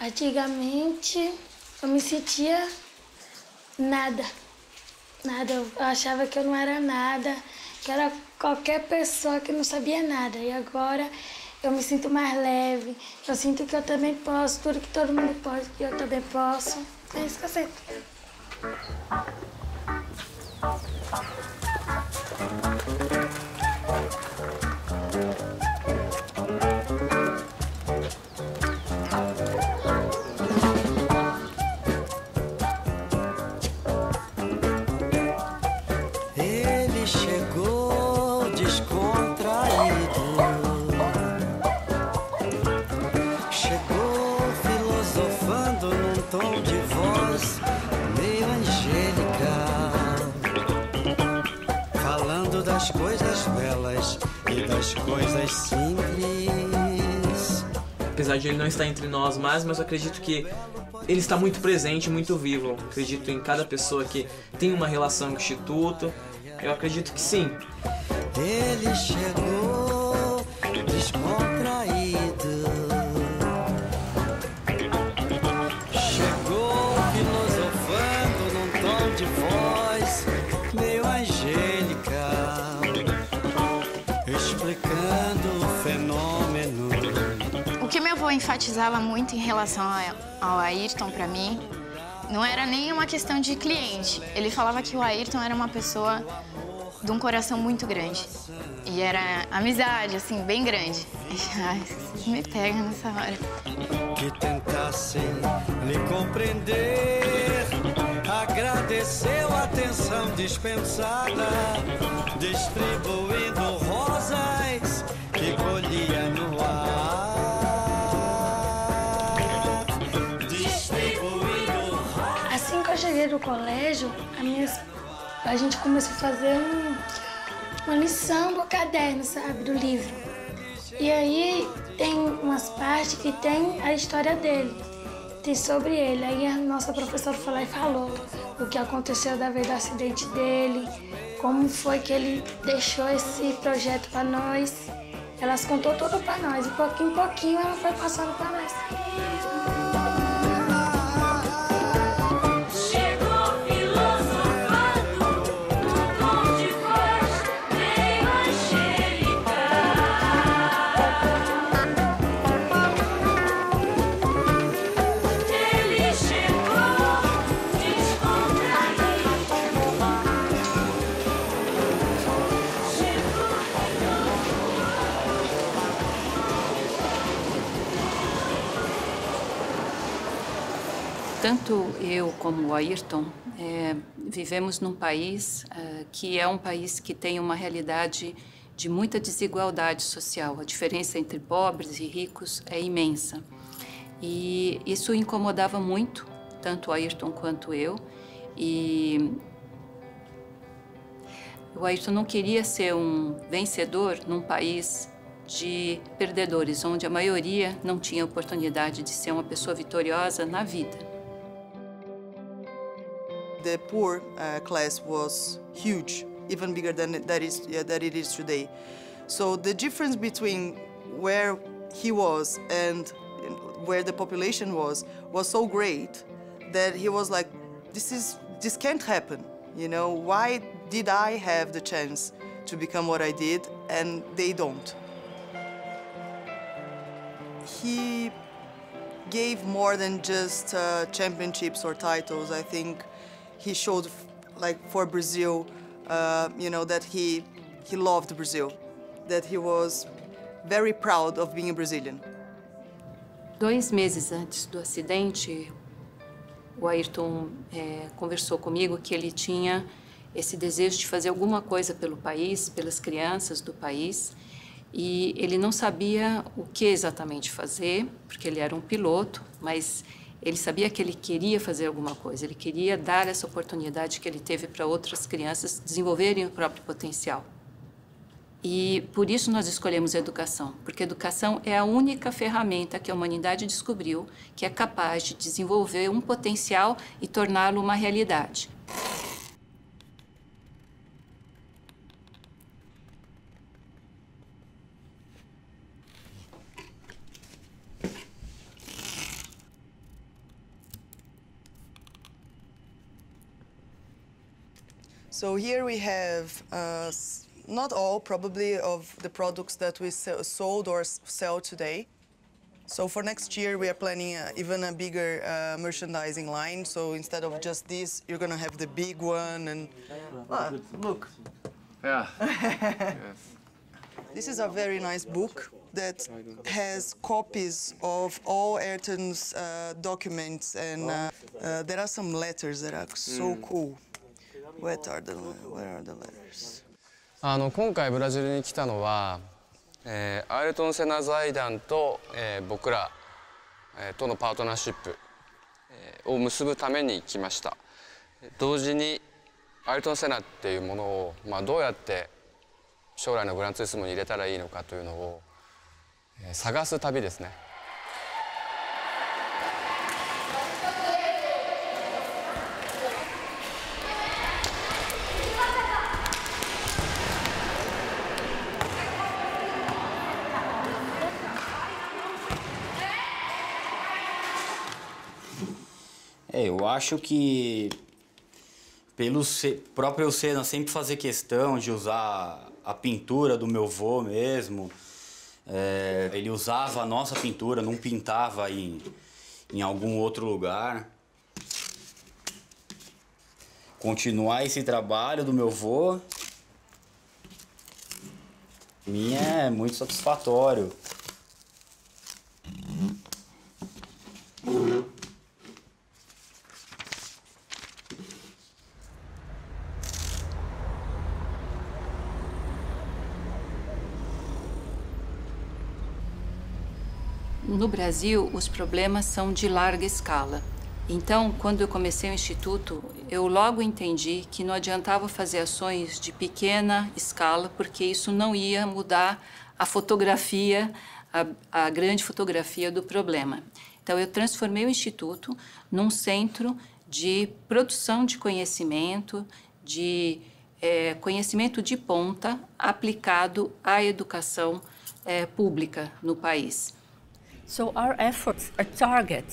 Antigamente eu me sentia nada. Nada. Eu achava que eu não era nada, que era qualquer pessoa que não sabia nada. E agora eu me sinto mais leve. Eu sinto que eu também posso, tudo que todo mundo pode, que eu também posso. É isso que eu sinto. Das coisas simples. Apesar de ele não estar entre nós mais, mas eu acredito que ele está muito presente, muito vivo. Acredito em cada pessoa que tem uma relação com o Instituto. Eu acredito que sim. Ele chegou descontraído. Enfatizava muito em relação ao Ayrton para mim não era nem uma questão de cliente. Ele falava que o Ayrton era uma pessoa de um coração muito grande. E era amizade, assim, bem grande. Ai, me pegam nessa hora. que tentassem lhe compreender. Agradeceu a atenção dispensada, distribuindo rosas que colhia Cheguei do colégio, a, minha, a gente começou a fazer um- uma lição do caderno, sabe, do livro. E aí tem umas partes que tem a história dele, tem sobre ele. Aí a nossa professora foi lá e falou o que aconteceu da vez do acidente dele, como foi que ele deixou esse projeto para nós. Elas contou tudo para nós, e pouquinho em pouquinho ela foi passando para nós. Eu como o Ayrton é, vivemos num país ah, que é um país que tem uma realidade de muita desigualdade social. A diferença entre pobres e ricos é imensa. E isso incomodava muito, tanto o Ayrton quanto eu. E o Ayrton não queria ser um vencedor num país de perdedores, onde a maioria não tinha oportunidade de ser uma pessoa vitoriosa na vida. The poor uh, class was huge, even bigger than that is that it is today. So the difference between where he was and where the population was was so great that he was like, "This is this can't happen." You know, why did I have the chance to become what I did and they don't? He gave more than just uh, championships or titles. I think he showed, like for Brazil, uh, you know, that he he loved Brazil, that he was very proud of being Brazilian. Dois meses antes do acidente, o Ayrton eh, conversou comigo que ele tinha esse desejo de fazer alguma coisa pelo país, pelas crianças do país, e ele não sabia o que exatamente fazer, porque ele era um piloto, mas ele sabia que ele queria fazer alguma coisa, ele queria dar essa oportunidade que ele teve para outras crianças desenvolverem o próprio potencial. E por isso nós escolhemos educação, porque educação é a única ferramenta que a humanidade descobriu que é capaz de desenvolver um potencial e torná-lo uma realidade. So here we have uh, not all, probably, of the products that we sold or sell today. So for next year, we are planning uh, even a bigger uh, merchandising line. So instead of just this, you're gonna have the big one and Ah, look. Yeah. This is a very nice book that has copies of all Ayrton's uh, documents, and uh, uh, there are some letters that are so cool. What are the Where are the letters? あの今回ブラジルに来たのは、えーアイルトン・セナ財団と、えー僕ら、えーとのパートナーシップ、えーを結ぶために来ました同時にアイルトン・セナっていうものを、まあ、どうやって将来のグランツーリスモに入れたらいいのかというのを、えー探す旅ですね eu acho que pelo Ce- próprio Senna sempre fazer questão de usar a pintura do meu vô mesmo. é, ele usava a nossa pintura, não pintava em, em algum outro lugar. Continuar esse trabalho do meu vô, mim é muito satisfatório. No Brasil, os problemas são de larga escala. Então, quando eu comecei o instituto, eu logo entendi que não adiantava fazer ações de pequena escala, porque isso não ia mudar a fotografia, a, a grande fotografia do problema. Então, eu transformei o instituto num centro de produção de conhecimento, de eh, conhecimento de ponta aplicado à educação eh, pública no país. So our efforts are targeted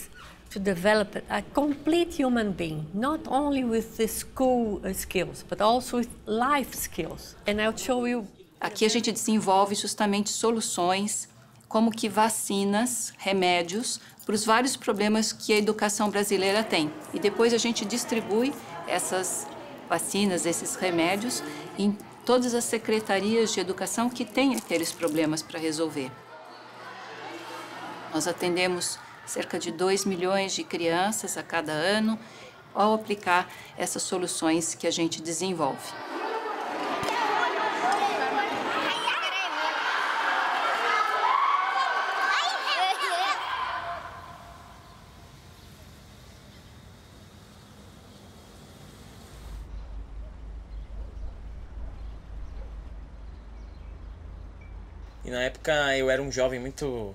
to develop a complete human being, not only with the school uh, skills, but also with life skills. And I'll show you Aqui a gente desenvolve justamente soluções como que vacinas, remédios para os vários problemas que a educação brasileira tem. E depois a gente distribui essas vacinas, esses remédios em todas as secretarias de educação que têm aqueles problemas para resolver. Nós atendemos cerca de 2 milhões de crianças a cada ano ao aplicar essas soluções que a gente desenvolve. E na época eu era um jovem muito.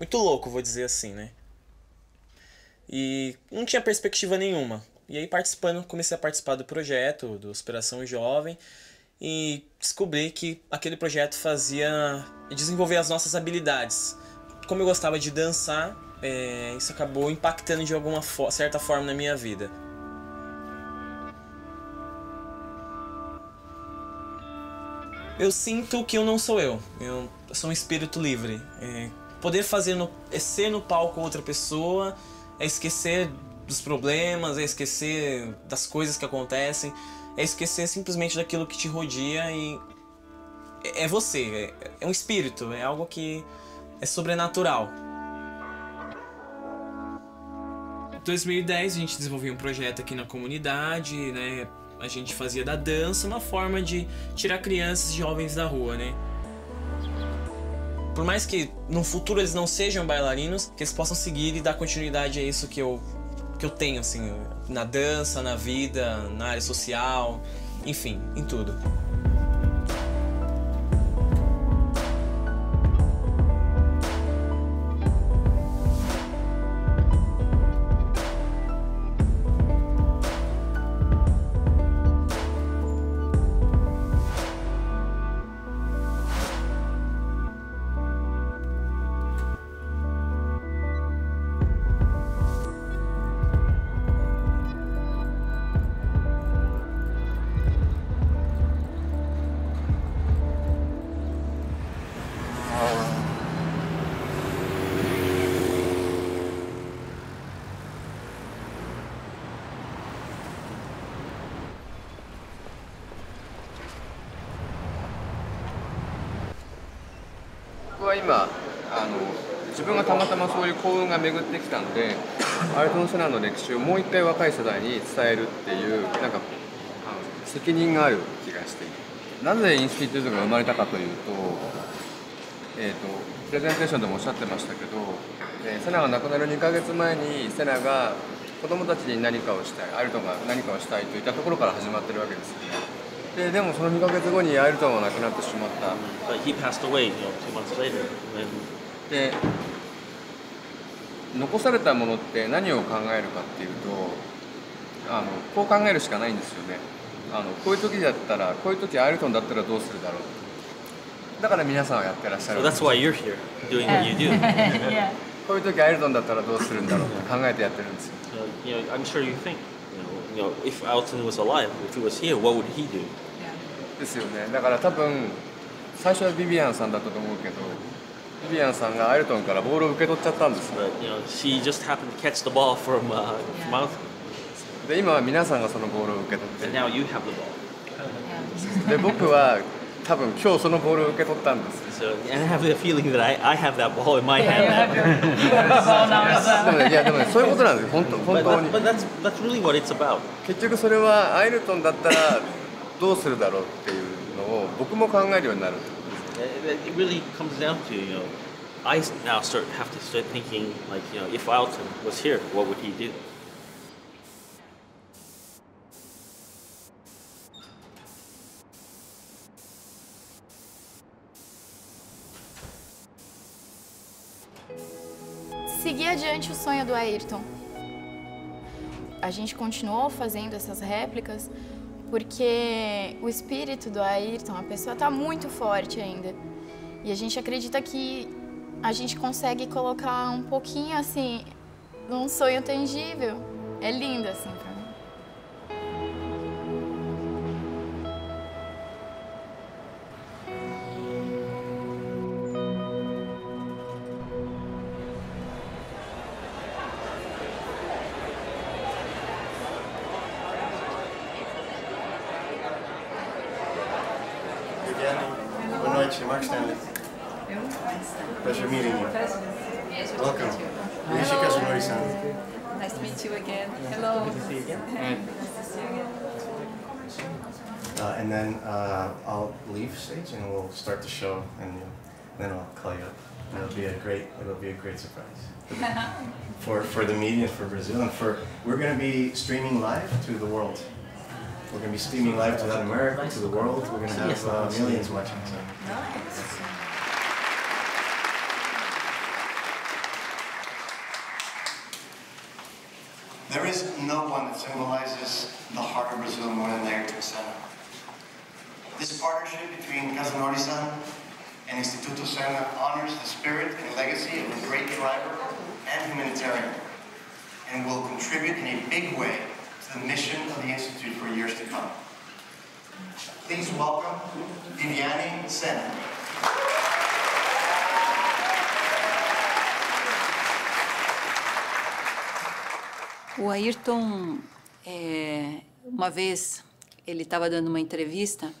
Muito louco, vou dizer assim, né? E não tinha perspectiva nenhuma. E aí participando, comecei a participar do projeto, do Superação Jovem, e descobri que aquele projeto fazia desenvolver as nossas habilidades. Como eu gostava de dançar, é, isso acabou impactando de alguma fo- certa forma na minha vida. Eu sinto que eu não sou eu. Eu sou um espírito livre. É, poder fazer no, é ser no palco outra pessoa, é esquecer dos problemas, é esquecer das coisas que acontecem, é esquecer simplesmente daquilo que te rodeia e é, é você, é, é um espírito, é algo que é sobrenatural. Em 2010 a gente desenvolveu um projeto aqui na comunidade, né? A gente fazia da dança uma forma de tirar crianças e jovens da rua, né? Por mais que no futuro eles não sejam bailarinos, que eles possam seguir e dar continuidade a isso que eu que eu tenho assim, na dança, na vida, na área social, enfim, em tudo. 今あの自分がたまたまそういう幸運が巡ってきたんでアルトン・セナの歴史をもう一回若い世代に伝えるっていうなんか責任がある気がしている。なぜインスティテュートが生まれたかというと,、えー、とプレゼンテーションでもおっしゃってましたけど、えーセナが亡くなる2ヶ月前にセナが子供たちに何かをしたいアルトンが何かをしたいといったところから始まってるわけですよね。ででもその2ヶ月後にアイルトンは亡くなってしまった。But he passed away, you know, two months later. And で残されたものって何を考えるかっていうとあのこう考えるしかないんですよね。あのこういう時だったらこういう時アイルトンだったらどうするだろう。だから皆さんはやってらっしゃ so る that's why you're here, doing what you do. yeah. こういう時アイルトンだったらどうするんだろうって考えてやってるんですよ。Know, you know, I'm sure you think, you know, if Alton was alive, if he was here, what would he do? ですよねだから多分最初はビビアンさんだったと思うけどビビアンさんがアイルトンからボールを受け取っちゃったんですよ But, you know, she just happened to catch the ball from, uh, from Alton. で今は皆さんがそのボールを受け取って And now you have the ball. で僕は多分今日そのボールを受け取ったんです So, I have the feeling that I, I have that ball in my hand いやでもねそういうことなんですよ本当本当に but that's, that's really what it's about. 結局それはアイルトンだったらどうするだろうっていうのを僕も考えるようになる It really comes down to, you know, I s- now start have to start thinking, like, you know, if Alton was here, what would he do?「adiante o sonho do Ayrton. A gente continuou fazendo essas réplicas porque o espírito do Ayrton, a pessoa está muito forte ainda. E a gente acredita que a gente consegue colocar um pouquinho assim num sonho tangível. É lindo assim pra Mark Stanley. Pleasure meeting you. Welcome. Rishi Kazunori-san. Nice to meet you again. Hello. Good to see you again. Nice to see you again. Uh, and then uh, I'll leave stage and we'll start the show, and you know, then I'll call you up. And it'll be a great, it'll be a great surprise for for the media, for Brazil, and for we're going to be streaming live to the world. We're going to be streaming live to Latin America, to the world. We're going to have uh, millions watching. So. There is no one that symbolizes the heart of Brazil more than Ayrton Senna. This partnership between Kazunori-san and Instituto Senna honors the spirit and legacy of a great driver and humanitarian, and will contribute in a big way to the mission of the Institute for years to come. Please welcome Viviane Senna. O Ayrton, é, uma vez, ele estava dando uma entrevista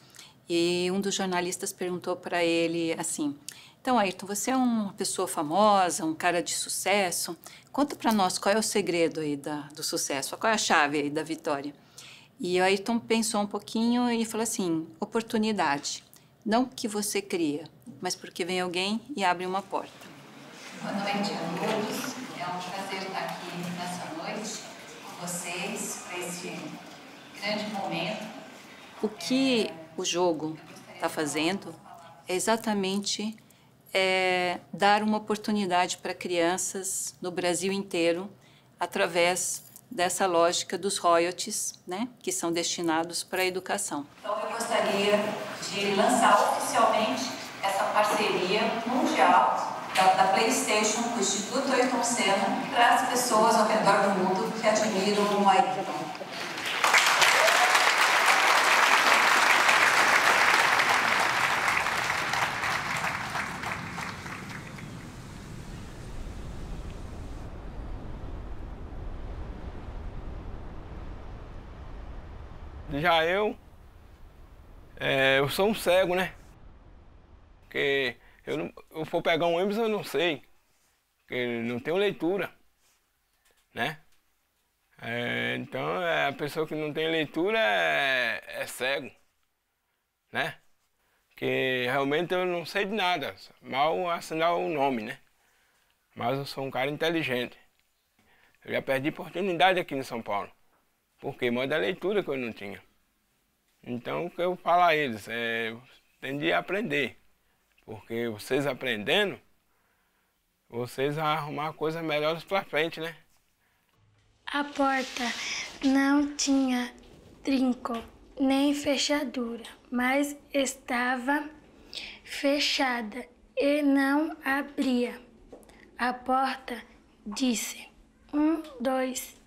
e um dos jornalistas perguntou para ele assim: Então, Ayrton, você é uma pessoa famosa, um cara de sucesso. Conta para nós qual é o segredo aí da, do sucesso, qual é a chave aí da vitória. E o Ayrton pensou um pouquinho e falou assim: oportunidade. Não que você cria, mas porque vem alguém e abre uma porta. Boa noite a todos. É um prazer estar aqui nessa noite com vocês para esse grande momento. O que o jogo está fazendo é exatamente é, dar uma oportunidade para crianças no Brasil inteiro através dessa lógica dos royalties, né, que são destinados para a educação. Então eu gostaria de lançar oficialmente essa parceria mundial da, da PlayStation com o Instituto Ayrton Senna para as pessoas ao redor do mundo que admiram o Ayrton. Já eu, é, eu sou um cego, né? Porque Eu, não, eu for pegar um ônibus, eu não sei. Porque não tenho leitura, né? É, então, é, a pessoa que não tem leitura é, é cego, né? Que realmente eu não sei de nada, mal assinar o nome, né? Mas eu sou um cara inteligente. Eu já perdi oportunidade aqui em São Paulo. Porque mais da leitura que eu não tinha. Então o que eu falo a eles é tem de aprender. Porque vocês aprendendo, vocês vão arrumar coisas melhores pra frente, né? A porta não tinha trinco nem fechadura, mas estava fechada e não abria. A porta disse: Um, dois.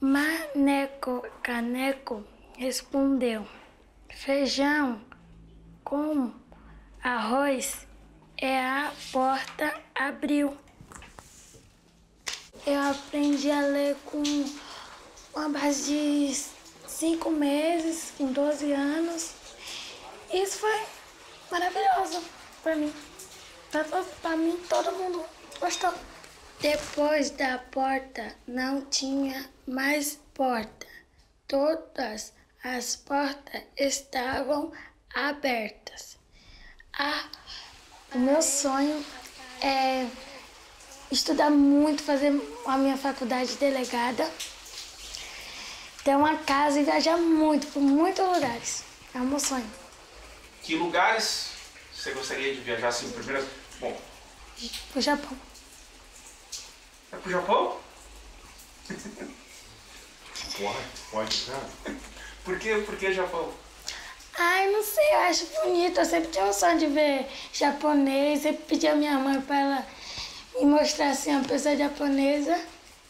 Maneco Caneco respondeu: Feijão com arroz é a porta abriu. Eu aprendi a ler com uma base de cinco meses, com 12 anos. Isso foi maravilhoso para mim. Para mim, todo mundo gostou. Depois da porta, não tinha mais porta. Todas as portas estavam abertas. Ah, o meu sonho é estudar muito, fazer a minha faculdade de delegada, ter uma casa e viajar muito por muitos lugares. É o meu sonho. Que lugares você gostaria de viajar assim primeiro? Bom, Pro Japão. É pro Japão? Pode, pode, cara. Por que, por que Japão? Ai, não sei, eu acho bonito. Eu sempre tinha um sonho de ver japonês. Sempre pedi a minha mãe para ela me mostrar assim uma pessoa japonesa.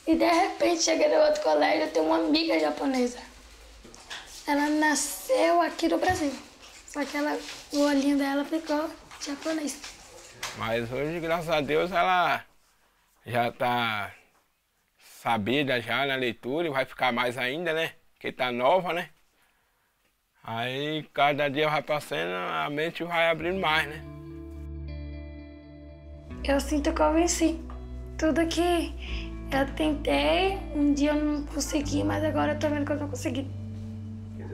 E de repente cheguei no outro colégio eu tenho uma amiga japonesa. Ela nasceu aqui no Brasil. Só que ela, o olhinho dela ficou japonês. Mas hoje, graças a Deus, ela já está sabida já na leitura e vai ficar mais ainda, né? Porque tá nova, né? Aí cada dia vai passando, a mente vai abrindo mais, né? Eu sinto que eu venci. Tudo que eu tentei, um dia eu não consegui, mas agora eu tô vendo que eu tô conseguindo.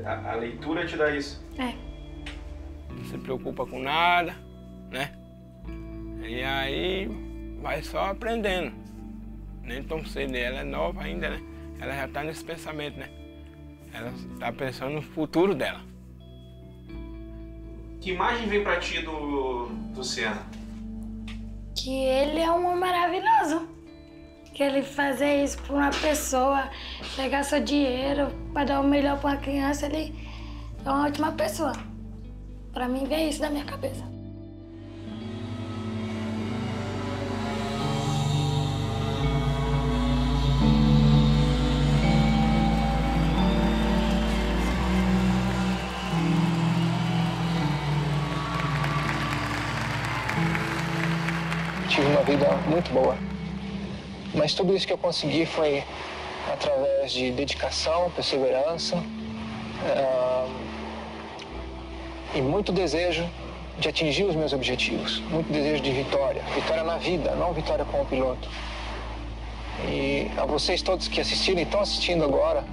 A, a leitura te dá isso. É. Não se preocupa com nada, né? E aí vai só aprendendo. Nem tão cedo, ela é nova ainda, né? Ela já tá nesse pensamento, né? Ela tá pensando no futuro dela. Que imagem vem pra ti do, do Senna? Que ele é um homem maravilhoso. Que ele fazer isso por uma pessoa, pegar seu dinheiro para dar o melhor para uma criança, ele é uma ótima pessoa. Para mim, vem isso na minha cabeça. Vida muito boa. Mas tudo isso que eu consegui foi através de dedicação, perseverança ah, e muito desejo de atingir os meus objetivos, muito desejo de vitória, vitória na vida, não vitória como piloto. E a vocês todos que assistiram e estão assistindo agora,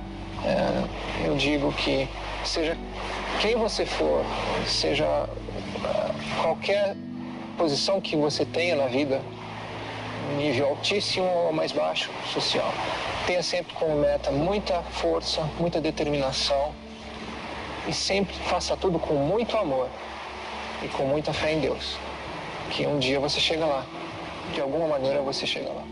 eh, eu digo que seja quem você for, seja ah, qualquer posição que você tenha na vida, nível altíssimo ou mais baixo, social. Tenha sempre como meta muita força, muita determinação e sempre faça tudo com muito amor e com muita fé em Deus. Que um dia você chega lá. De alguma maneira você chega lá.